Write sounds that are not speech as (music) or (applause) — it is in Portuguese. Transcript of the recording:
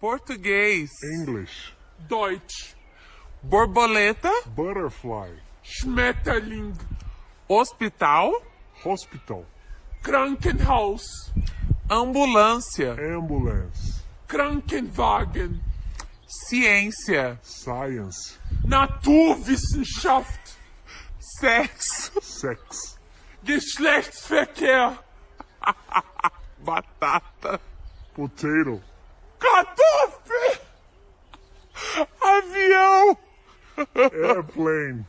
Português. English. Deutsch. Borboleta. Butterfly. Schmetterling. Hospital. Hospital. Krankenhaus. Ambulância. Ambulance. Krankenwagen. Ciência. Science. Naturwissenschaft. Sexo. Sex. Geschlechtsverkehr. (laughs) Batata. Potato. Airplane.